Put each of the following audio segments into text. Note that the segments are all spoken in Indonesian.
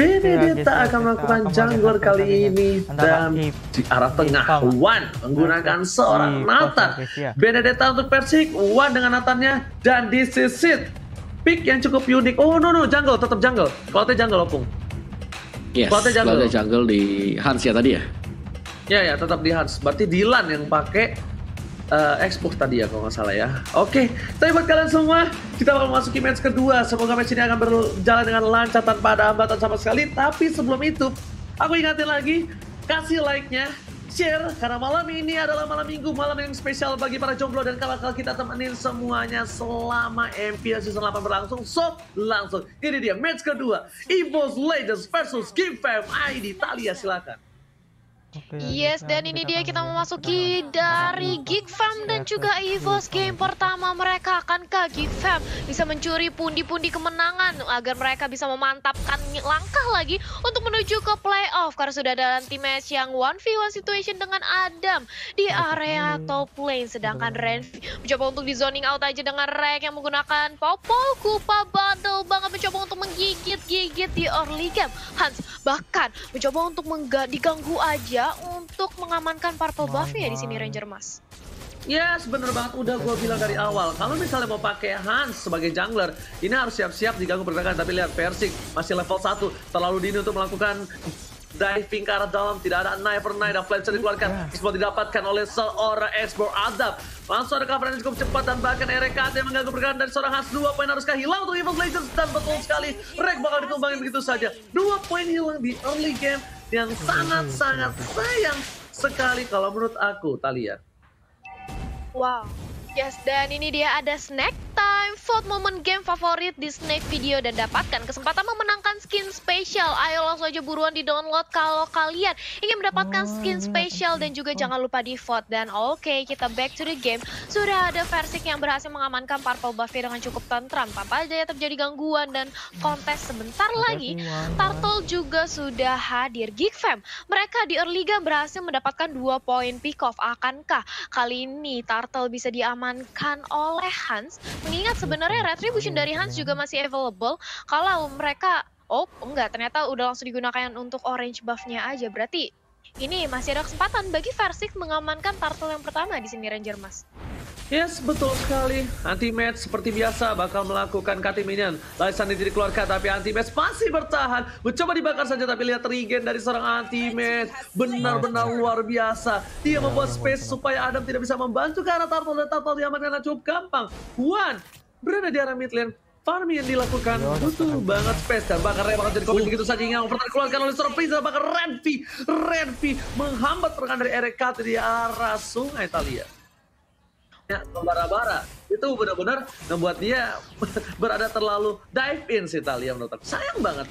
Benedetta akan melakukan jungler kali ini dan di arah tengah Wan menggunakan seorang Nathan. Benedetta untuk Persik, Wan dengan Nathannya dan di sisi pick yang cukup unik. Oh no no jungle tetap jungle. Kalau jungle opung. Yes, Kalau jungle. jungle di Hans ya tadi ya? Ya ya tetap di Hans. Berarti Dilan yang pakai uh, expose tadi ya kalau nggak salah ya. Oke, okay. tapi buat kalian semua, kita bakal masuki match kedua. Semoga match ini akan berjalan dengan lancar tanpa ada hambatan sama sekali. Tapi sebelum itu, aku ingatin lagi, kasih like-nya, share, karena malam ini adalah malam minggu, malam yang spesial bagi para jomblo dan kalau kita temenin semuanya selama MPL Season 8 berlangsung. So, langsung, ini dia match kedua, EVOS Legends versus Game Fam ID. Talia, silakan. Yes, dan ini dia kita memasuki dari Geek Fam dan juga EVOS game pertama mereka. Akankah Geek Fam bisa mencuri pundi-pundi kemenangan agar mereka bisa memantapkan langkah lagi untuk menuju ke playoff? Karena sudah ada anti match yang 1v1 situation dengan Adam di area top lane. Sedangkan Renvi mencoba untuk di zoning out aja dengan Rek yang menggunakan Popol Kupa Battle banget mencoba untuk menggigit-gigit di early game. Hans bahkan mencoba untuk diganggu aja ya untuk mengamankan purple buff ya di sini Ranger Mas. Ya, yes, bener banget udah gue bilang dari awal. Kalau misalnya mau pakai Hans sebagai jungler, ini harus siap-siap diganggu pergerakan. Tapi lihat Persik masih level 1, terlalu dini untuk melakukan diving ke arah dalam. Tidak ada Knifer Knight dan Fletcher dikeluarkan. Semua didapatkan oleh seorang Explore Adab. Langsung ada cover yang cukup cepat dan bahkan RKT mengganggu pergerakan dari seorang Hans. Dua poin haruskah hilang untuk Evil Legends dan betul sekali. Rek bakal ditumbangin begitu saja. Dua poin hilang di early game yang sangat-sangat sayang sekali kalau menurut aku, Talia. Wow. Yes, dan ini dia ada snack time, vote moment game favorit di snack video dan dapatkan kesempatan memenangkan skin spesial. Ayo langsung aja buruan di download kalau kalian ingin mendapatkan skin spesial dan juga jangan lupa di vote. Dan oke, okay, kita back to the game. Sudah ada versi yang berhasil mengamankan purple buff dengan cukup tentram tanpa ada terjadi gangguan dan kontes sebentar lagi. Turtle juga sudah hadir. Geek Fam, mereka di early game berhasil mendapatkan dua poin pick off. Akankah kali ini Turtle bisa diamankan oleh Hans. Mengingat sebenarnya retribution dari Hans juga masih available. Kalau mereka, oh enggak, ternyata udah langsung digunakan untuk orange buffnya aja. Berarti ini masih ada kesempatan bagi Versik mengamankan turtle yang pertama di sini Ranger Mas. Yes, betul sekali. Anti-match seperti biasa bakal melakukan cutting minion. Lysan tidak dikeluarkan, tapi anti-match masih bertahan. Mencoba dibakar saja, tapi lihat regen dari seorang anti-match. Benar-benar luar biasa. Dia membuat space supaya Adam tidak bisa membantu karena Turtle dan Turtle diamankan cukup gampang. One berada di arah mid lane. Farming yang dilakukan. Butuh banget space dan bakar bakal jadi komit begitu saja. Yang pertama dikeluarkan oleh seorang Frieza bakar Renvi. Renvi menghambat pergerakan dari Erika di arah sungai Talia ya membara-bara itu benar-benar membuat dia berada terlalu dive in sih Talia menurut aku. Sayang banget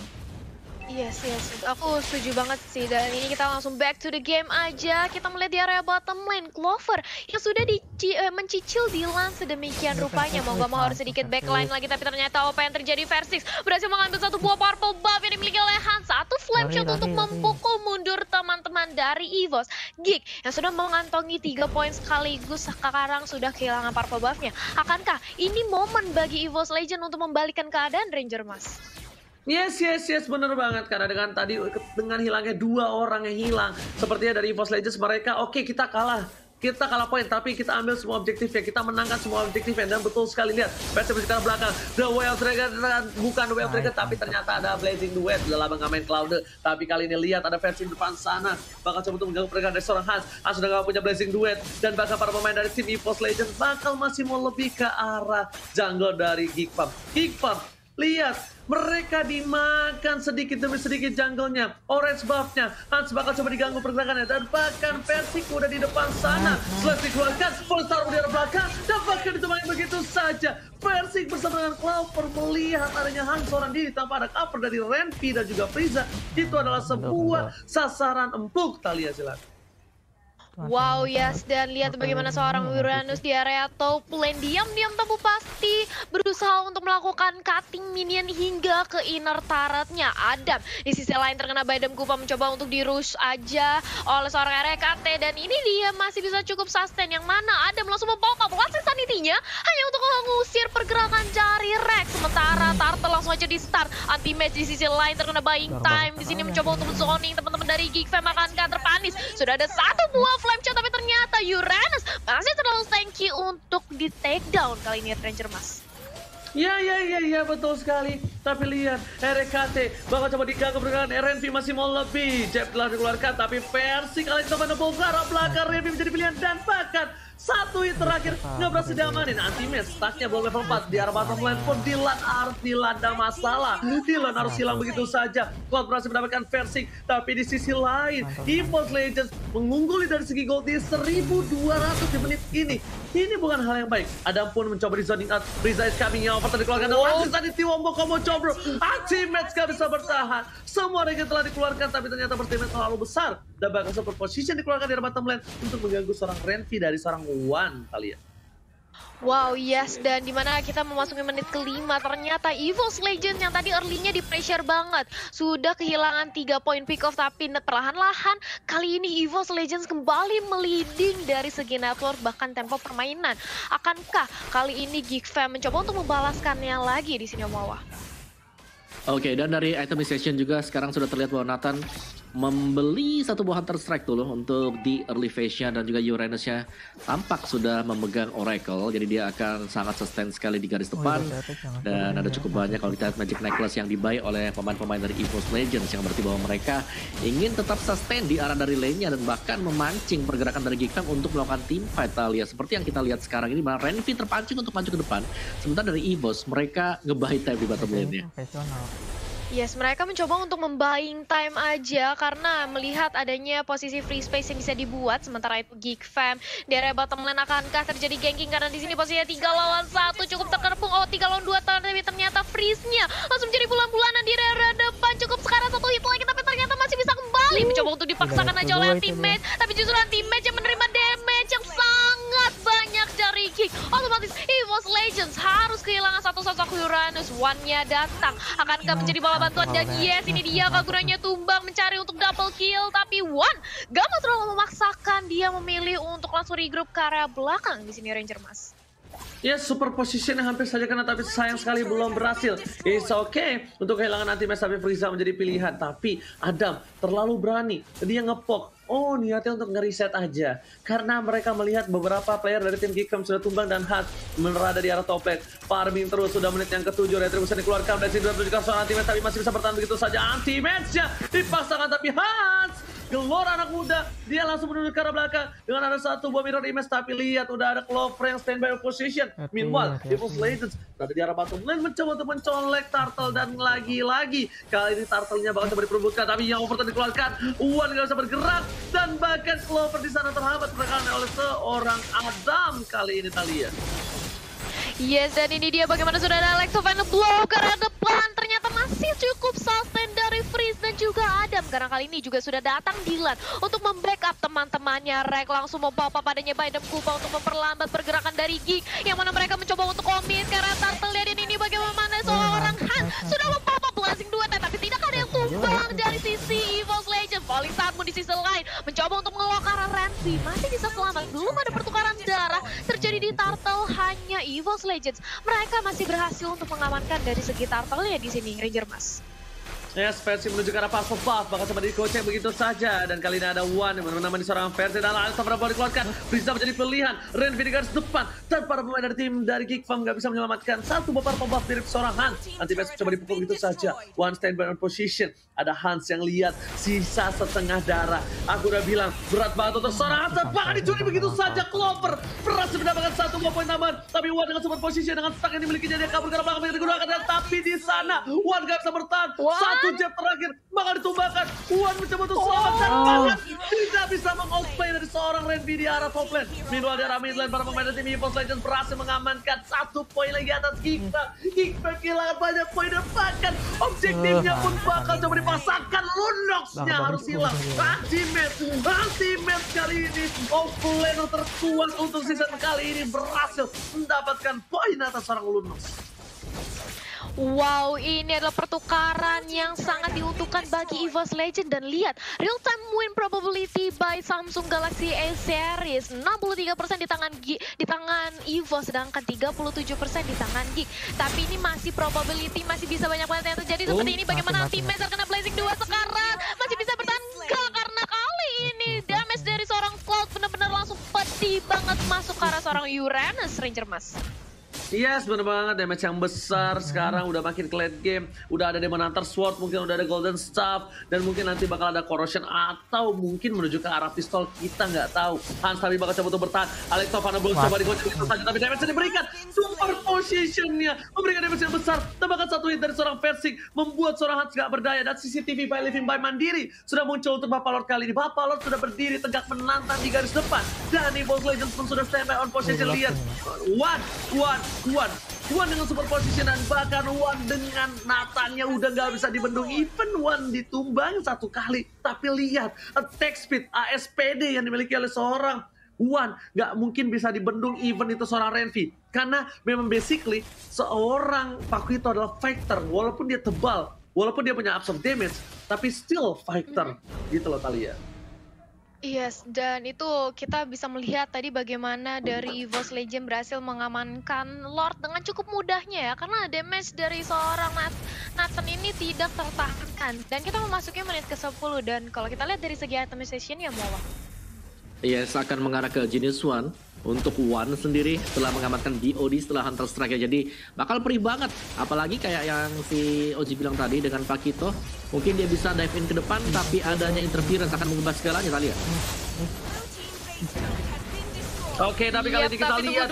Yes, yes, aku setuju banget sih. Dan ini kita langsung back to the game aja. Kita melihat di area bottom lane, Clover yang sudah di, uh, mencicil Dylan sedemikian rupanya. Mau gak mau harus sedikit backline lagi, tapi ternyata apa yang terjadi Versix berhasil mengambil satu buah purple buff yang dimiliki oleh Hans. Satu flame shot untuk memukul mundur teman-teman dari EVOS. Geek yang sudah mengantongi tiga poin sekaligus sekarang sudah kehilangan purple buffnya. Akankah ini momen bagi EVOS Legend untuk membalikan keadaan Ranger Mas? Yes, yes, yes, bener banget. Karena dengan tadi dengan hilangnya dua orang yang hilang, sepertinya dari EVOS Legends mereka, oke okay, kita kalah, kita kalah poin, tapi kita ambil semua objektifnya, kita menangkan semua objektifnya. Dan betul sekali lihat versi ke belakang, The Wild Dragon bukan The Wild Dragon, tapi ternyata ada Blazing Duet, nggak main Cloud, tapi kali ini lihat ada versi di depan sana, bakal coba untuk mengganggu pergerakan dari seorang Hans, Hans sudah nggak punya Blazing Duet, dan bahkan para pemain dari tim EVOS Legends bakal masih mau lebih ke arah jungle dari Geek Pump. Geek Pump, lihat mereka dimakan sedikit demi sedikit jungle-nya. Orange buff-nya. Hans bakal coba diganggu pergerakannya. Dan bahkan Persik udah di depan sana. Setelah dikeluarkan, Polestar di arah belakang. Dan bahkan ditemani begitu saja. Persik bersama dengan Clover melihat adanya Hans seorang diri tanpa ada cover dari Renpi dan juga Frieza. Itu adalah sebuah sasaran empuk. Talia silakan. Wow, yes. Dan lihat bagaimana seorang Uranus di area top lane. Diam-diam tabu pasti. Berusaha untuk melakukan cutting minion hingga ke inner turretnya. Adam di sisi lain terkena Badem Kupa mencoba untuk di rush aja oleh seorang RKT dan ini dia masih bisa cukup sustain. Yang mana Adam langsung membawa Blast sanitinya hanya untuk mengusir pergerakan jari Rex. Sementara Turtle langsung aja di start anti match di sisi lain terkena buying time. Di sini mencoba untuk zoning. Teman-teman dari Geek Fam akan terpanis. Sudah ada satu buah flame shot tapi ternyata Uranus masih terlalu tanky untuk di take down kali ini Ranger Mas. Ya, ya, ya, ya, betul sekali. Tapi lihat, RKT bakal coba diganggu pergerakan RNV masih mau lebih. Jab telah dikeluarkan, tapi versi kali ini ke arah belakang. RNV menjadi pilihan dan bahkan satu hit terakhir nggak berhasil diamanin. Anti-match, stacknya belum level 4. Di arah bottom lane pun Dylan harus dilanda masalah. Dylan harus hilang begitu saja. Cloud berhasil mendapatkan versing. Tapi di sisi lain, EVOS Legends mengungguli dari segi gold di 1200 di menit ini. Ini bukan hal yang baik. Adam pun mencoba di zoning out. Riza is coming out. Pertama dikeluarkan. Oh. Langsung tadi Tiwombo Komo Cobro. Anti-match gak bisa bertahan. Semua regen telah dikeluarkan. Tapi ternyata bertimnya terlalu besar. Dan bahkan super position dikeluarkan dari bottom lane. Untuk mengganggu seorang Renvi dari seorang One kalian. Wow, yes. Dan di mana kita memasuki menit kelima, ternyata EVOS Legends yang tadi early-nya di pressure banget. Sudah kehilangan 3 poin pick off, tapi perlahan-lahan kali ini EVOS Legends kembali meliding dari segi network, bahkan tempo permainan. Akankah kali ini Geek Fam mencoba untuk membalaskannya lagi di sini, Omawa? Oke, okay, dan dari itemization juga sekarang sudah terlihat bahwa Nathan membeli satu buah Hunter Strike dulu untuk di early phase-nya dan juga Uranus-nya. Tampak sudah memegang Oracle jadi dia akan sangat sustain sekali di garis oh, depan. iya, dan ada cukup banyak kalau kita lihat Magic Necklace yang dibuy oleh pemain-pemain dari EVOS Legends yang berarti bahwa mereka ingin tetap sustain di arah dari lane-nya dan bahkan memancing pergerakan dari Geekfam untuk melakukan team fight Talia seperti yang kita lihat sekarang ini malah Renvi terpancing untuk maju ke depan. Sementara dari EVOS mereka ngebuy time di bottom lane-nya. Yes, mereka mencoba untuk membuying time aja karena melihat adanya posisi free space yang bisa dibuat. Sementara itu Geek Fam di area bottom lane akankah terjadi ganking karena di sini posisinya tiga lawan satu cukup terkepung. Oh tiga lawan dua tapi ternyata freeze-nya langsung jadi bulan-bulanan di area depan. Cukup sekarang satu hit lagi tapi ternyata masih bisa kembali mencoba untuk dipaksakan aja oleh teammate. Tapi justru teammate yang menerima damage yang sangat banyak dari Geek. Otomatis EVOS Legends harus kehilangan satu sosok Uranus. One-nya datang. Akankah menjadi bawah bantuan dan yes ini dia Kaguranya tumbang mencari untuk double kill tapi One gak mau terlalu memaksakan dia memilih untuk langsung regroup ke area belakang di sini Ranger Mas. Ya super position yang hampir saja kena tapi sayang sekali belum berhasil. It's okay untuk kehilangan anti match tapi Frieza menjadi pilihan. Tapi Adam terlalu berani. Dia ngepok. Oh niatnya untuk ngereset aja. Karena mereka melihat beberapa player dari tim Geekfam sudah tumbang dan Hat menerada di arah top lane. Farming terus sudah menit yang ketujuh. Retribution dikeluarkan dari sini juga soal anti tapi masih bisa bertahan begitu saja. Anti matchnya dipaksakan tapi Hans Gelor anak muda, dia langsung menuju ke arah belakang dengan ada satu buah mirror image tapi lihat udah ada Clover yang standby position. Meanwhile, Devil's Legends berada di arah bottom lane mencoba untuk mencolek Turtle dan lagi-lagi kali ini Turtle-nya bakal coba diperbutkan tapi yang over dikeluarkan, Uwan gak bisa bergerak dan bahkan Clover di sana terhambat pergerakan oleh seorang Adam kali ini Talia. Yes, dan ini dia bagaimana sudah ada Alex Final Blow ke arah depan. Ternyata masih cukup sustain dari Freeze dan juga Adam. Karena kali ini juga sudah datang Dylan untuk membackup teman-temannya. Rek langsung membawa padanya Biden Kupa untuk memperlambat pergerakan dari Geek. Yang mana mereka mencoba untuk komit karena Turtle. Dan ini bagaimana seorang Han sudah membawa blessing dua tapi tidak ada yang tumbang dari sisi EVOS Legends. Falling Satmo di sisi lain mencoba untuk mengelok arah Renzi. Masih bisa EVOS Legends, mereka masih berhasil untuk mengamankan dari segi turtle ya di sini, Ranger Mas. Yes, versi menuju ke arah Puzzle Puff, bakal coba dikocek begitu saja. Dan kali ini ada One yang menamani seorang versi dan Alsa berapa dikeluarkan. Bisa menjadi pilihan. Ren di garis depan. Dan para pemain dari tim dari Geek Farm gak bisa menyelamatkan. Satu beberapa buff mirip seorang Hans. Nanti besok coba dipukul begitu saja. One stand by on position. Ada Hans yang lihat sisa setengah darah. Aku udah bilang berat banget untuk seorang Hans. Bahkan dicuri begitu saja. Clover berhasil mendapatkan satu poin tambahan. Tapi One dengan super position dengan stack yang dimilikinya dia kabur ke arah belakang digunakan. Tapi di sana One gak bisa bertahan. Satu jab terakhir bakal ditumbangkan. Wan mencoba untuk selamat dan bahkan tidak bisa mengoutplay dari seorang Renvi di arah top lane. Meanwhile di arah mid lane, para pemain dari tim EVOS Legends berhasil mengamankan satu poin lagi atas Geekbang. Geekbang kehilangan banyak poin dan bahkan objektifnya pun bakal coba dipasangkan. Lunox-nya harus hilang. Ultimate, ultimate kali ini. Offlaner terkuat untuk season kali ini berhasil mendapatkan poin atas seorang Lunox. Wow, ini adalah pertukaran yang sangat diuntungkan bagi EVOS Legend dan lihat real time win probability by Samsung Galaxy A series. 63% di tangan G di tangan EVOS sedangkan 37% di tangan Geek. Tapi ini masih probability masih bisa banyak banget yang terjadi. Seperti ini bagaimana tim terkena Blazing 2 sekarang. Masih bisa bertahan enggak? Karena kali ini damage dari seorang Cloud benar-benar langsung pedih banget masuk ke arah seorang Uranus Ranger Mas. Yes, bener banget. Damage yang besar sekarang udah makin ke late game, udah ada Demon Hunter Sword, mungkin udah ada Golden Staff, dan mungkin nanti bakal ada Corrosion atau mungkin menuju ke arah pistol kita nggak tahu. Hans tapi bakal coba untuk bertahan, Alex Tovana belum coba digocek itu saja, tapi damage yang diberikan, super positionnya. Memberikan damage yang besar, tebakan satu hit dari seorang Versing, membuat seorang Hans nggak berdaya, dan CCTV by Living by Mandiri sudah muncul untuk Bapak Lord kali ini. Bapak Lord sudah berdiri tegak menantang di garis depan, dan Evolve Legends pun sudah standby on position, lihat, one, one, Wan. Wan dengan super position dan bahkan Wan dengan Natannya udah nggak bisa dibendung. Even Wan ditumbang satu kali. Tapi lihat attack speed ASPD yang dimiliki oleh seorang Wan nggak mungkin bisa dibendung even itu seorang Renvi. Karena memang basically seorang Pakuito adalah fighter. Walaupun dia tebal, walaupun dia punya absorb damage, tapi still fighter. Gitu loh Talia. Yes, dan itu kita bisa melihat tadi bagaimana dari EVOS Legend berhasil mengamankan Lord dengan cukup mudahnya ya, karena damage dari seorang Nat Nathan ini tidak tertahankan. Dan kita memasuki menit ke-10, dan kalau kita lihat dari segi itemization ya Mola. Yes, akan mengarah ke Genius One untuk One sendiri setelah mengamankan DOD setelah Hunter Strike ya. Jadi bakal perih banget. Apalagi kayak yang si Oji bilang tadi dengan Pakito. Mungkin dia bisa dive in ke depan tapi adanya interference akan mengubah segalanya kali ya. Oke, tapi kali ini kita tapi lihat.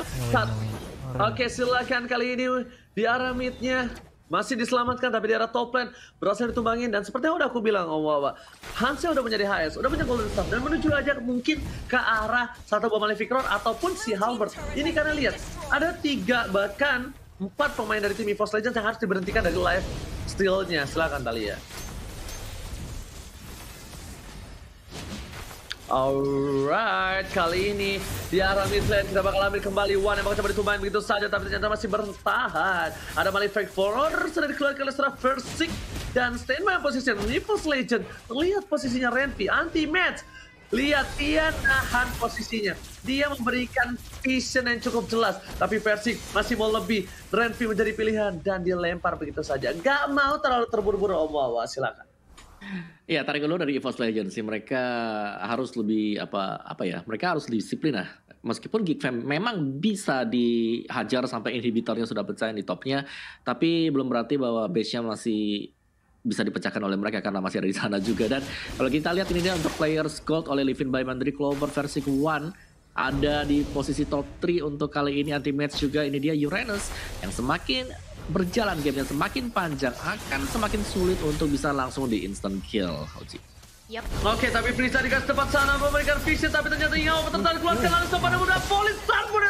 Oke, silakan kali ini di arah midnya masih diselamatkan tapi di arah top lane. Berhasil ditumbangin dan seperti yang udah aku bilang Om Wawa Hansnya udah menjadi HS, udah punya golden staff dan menuju aja mungkin ke arah satu bom Malefic Roar ataupun si Halbert. Ini karena lihat ada tiga bahkan empat pemain dari tim EVOS Legends yang harus diberhentikan dari live steal-nya. Silakan Talia Alright, kali ini di arah kita bakal ambil kembali One yang bakal coba ditumbangin begitu saja tapi ternyata masih bertahan. Ada Malefic Forward sudah dikeluarkan oleh seorang Versik dan standby position Nipos Legend. Lihat posisinya Renpi, anti-match. Lihat dia nahan posisinya. Dia memberikan vision yang cukup jelas. Tapi Persik masih mau lebih. Renpi menjadi pilihan dan dia lempar begitu saja. Gak mau terlalu terburu-buru Om Wawa, silakan. Iya, tarik dulu dari EVOS Legends sih. Mereka harus lebih apa apa ya? Mereka harus disiplin lah. Meskipun Geek Fam memang bisa dihajar sampai inhibitornya sudah pecah di topnya, tapi belum berarti bahwa base-nya masih bisa dipecahkan oleh mereka karena masih ada di sana juga. Dan kalau kita lihat ini dia untuk players gold oleh Livin by Mandri Clover versi 1 ada di posisi top 3 untuk kali ini anti match juga ini dia Uranus yang semakin berjalan gamenya semakin panjang akan semakin sulit untuk bisa langsung di instant kill Oji. Yap. Oke, tapi Prisa dikasih tempat sana memberikan vision, tapi ternyata Yao tetap dikeluarkan langsung pada muda polis Sarbon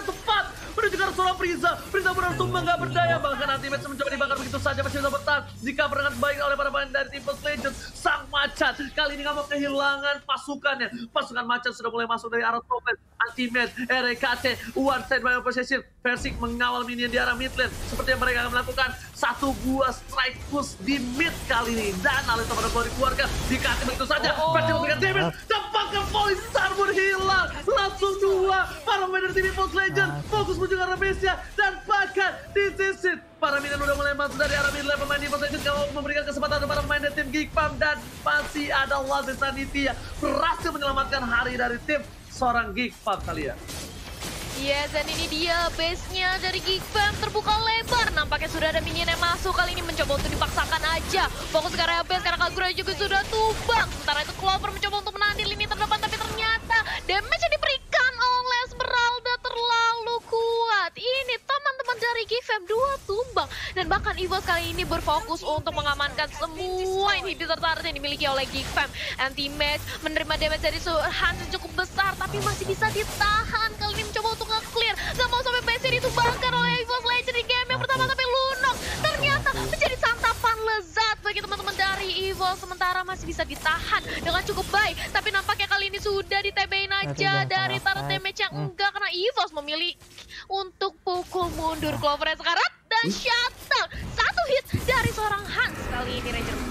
yang tepat menuju ke arah seorang Prisa. Prisa benar tumbang nggak berdaya, bahkan nanti match mencoba dibakar begitu saja masih bisa bertahan. Jika dengan baik oleh para pemain dari tim Post Legends, sang macan kali ini mau kehilangan pasukannya. Pasukan macan sudah mulai masuk dari arah top lane. Anti-match, RKT, one side by possession. Versik mengawal minion di arah mid lane. Seperti yang mereka akan melakukan satu buah strike push di mid kali ini. Dan Alistar pada keluar dikeluarkan, dikasih begitu saja. Versik memberikan damage, dapatkan polis Sarbon hilang. Langsung dua, para pemain dari tim Post Legends fokus menuju ke arah base-nya. Dan bahkan disisit. Para minion udah mulai masuk dari arah mid lane pemain di Post Legends kalau memberikan kesempatan kepada pemain dari tim Geek Farm dan masih ada Walter Sanitya berhasil menyelamatkan hari dari tim seorang Geek Farm kalian. Yes, dan ini dia base-nya dari Geek Fam terbuka lebar. Nampaknya sudah ada minion yang masuk. Kali ini mencoba untuk dipaksakan aja. Fokus ke area base karena Kagura juga sudah tumbang. Sementara itu Clover mencoba untuk menahan di lini terdepan. Tapi ternyata damage yang diberikan Dua tumbang. Dan bahkan EVOS kali ini berfokus untuk mengamankan semua inhibitor turret yang dimiliki oleh Geek Fam. Anti-Max menerima damage dari Hans yang cukup besar, tapi masih bisa ditahan. Kali ini mencoba untuk nge-clear, gak mau sampai BC ditumbangkan oleh EVOS Legend di game yang pertama, tapi Lunok ternyata menjadi santapan lezat bagi teman-teman dari EVOS. Sementara masih bisa ditahan dengan cukup baik, tapi ini sudah ditebain aja dari turret damage yang enggak, karena EVOS memilih untuk pukul mundur Clover sekarang. Dan shuttle. Satu hit dari seorang Hans. Kali ini Ranger.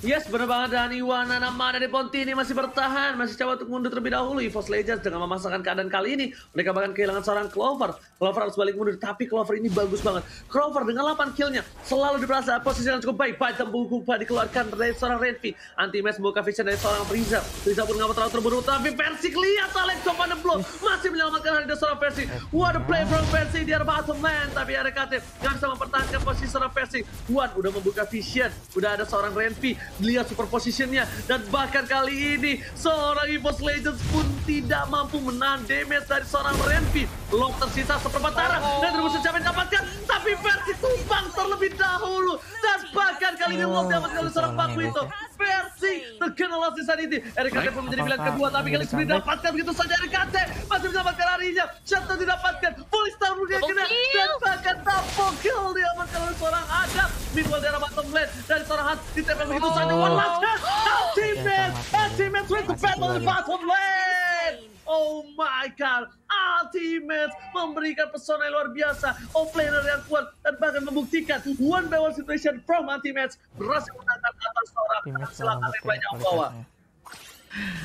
Yes, benar banget dan Iwana nama dari Pontini masih bertahan, masih coba untuk mundur terlebih dahulu. EVOS Legends dengan memasangkan keadaan kali ini, mereka bahkan kehilangan seorang Clover. Clover harus balik mundur, tapi Clover ini bagus banget. Clover dengan 8 killnya selalu diperasa posisi yang cukup baik. Pada buku dikeluarkan dari seorang Renvi. Anti-match membuka vision dari seorang Frieza. Frieza pun nggak terlalu terburu, tapi Persi lihat Alex Sopan Blow masih menyelamatkan hari seorang Persi. What a play from Persi di bottom lane, tapi RKT nggak bisa mempertahankan posisi seorang Persi. Wan udah membuka vision, udah ada seorang Renvi lihat super positionnya. Dan bahkan kali ini seorang EVOS Legends pun tidak mampu menahan damage dari seorang Renvi Lock tersisa seperempat darah dan terus mencapai dapatkan tapi versi tumbang terlebih dahulu dan bahkan kali ini Lock dapat oleh seorang Paku itu. versi terkena di saat ini. RKT pun menjadi pilihan kedua tapi kali ini didapatkan begitu saja. RKT masih mendapatkan harinya Shuttle didapatkan. Full Star dia kena. dan bahkan double kill diamankan oleh seorang Adam. Meanwhile dari bottom lane. Dari seorang Hans ditempel begitu saja. One last hit Ultimate Ultimate win to battle the bottom lane. Oh my god, Ultimate memberikan pesona yang luar biasa, offlaner yang kuat, dan bahkan membuktikan one by one situation from Ultimate berhasil menangkan atas seorang silakan yang banyak bawah.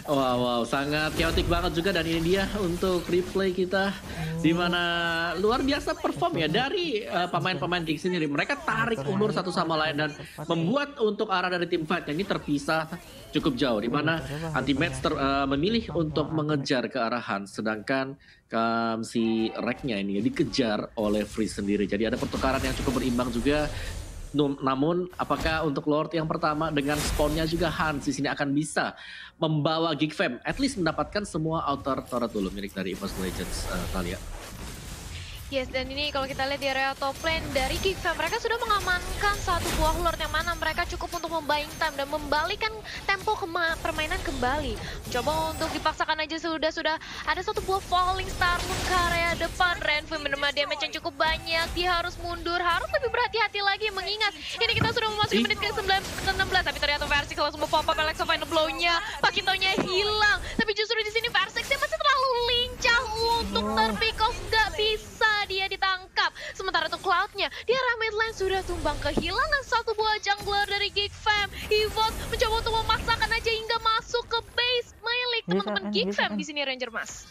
Wow, wow, sangat chaotic banget juga dan ini dia untuk replay kita di mana luar biasa perform ya dari uh, pemain-pemain uh, sendiri. Mereka tarik ulur satu sama lain dan membuat untuk arah dari tim fight ini terpisah cukup jauh di mana anti match uh, memilih untuk mengejar ke arahan sedangkan um, si Reknya ini dikejar oleh Free sendiri. Jadi ada pertukaran yang cukup berimbang juga namun apakah untuk Lord yang pertama dengan spawnnya juga Hans di sini akan bisa membawa Geek Fam at least mendapatkan semua outer turret dulu milik dari EVOS Legends uh, Talia. Yes, dan ini kalau kita lihat di area top lane dari Geekfam, mereka sudah mengamankan satu buah Lord yang mana mereka cukup untuk membayang time dan membalikan tempo ke permainan kembali. Coba untuk dipaksakan aja sudah-sudah ada satu buah Falling Star Moon ke area depan. Renfrew menerima damage yang cukup banyak, dia harus mundur, harus lebih berhati-hati lagi mengingat ini kita sudah memasuki menit ke-16, tapi ternyata versi langsung pop up Alex Final Blow-nya, Pakitonya hilang. Tapi justru di sini Versex masih terlalu lincah untuk terpick off, nggak bisa. Sementara untuk Cloud-nya, di arah mid lane sudah tumbang kehilangan satu buah jungler dari Geek Fam. Evos mencoba untuk memaksakan aja hingga masuk ke base milik teman-teman Geek Fam di sini Ranger Mas.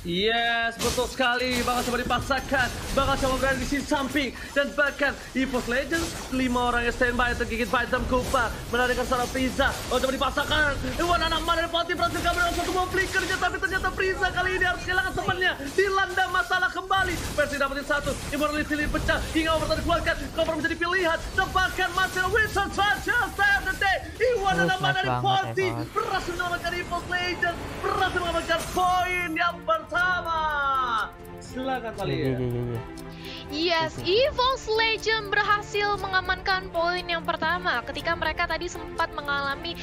Yes, betul sekali. Bakal coba dipaksakan. Bakal coba berada di sisi samping. Dan bahkan EVOS Legends, lima orang yang standby untuk gigit Baitam Kupa. Menarikan seorang Frieza. Oh, coba dipaksakan. Iwan anak mana dari Poti berhasil kabur satu mau flickernya. Tapi ternyata Frieza kali ini harus kehilangan temannya. Dilanda masalah kembali. Versi dapetin satu. Immortality pecah. Hingga over dikeluarkan. Cover menjadi pilihan. Dan bahkan masih Winston Churchill. Save the day. Iwan anak mana dari Poti. Berhasil menyelamatkan EVOS Legends. Berhasil menyelamatkan poin yang ber pertama. Silakan kali ya. Yes, EVOS Legend berhasil mengamankan poin yang pertama ketika mereka tadi sempat mengalami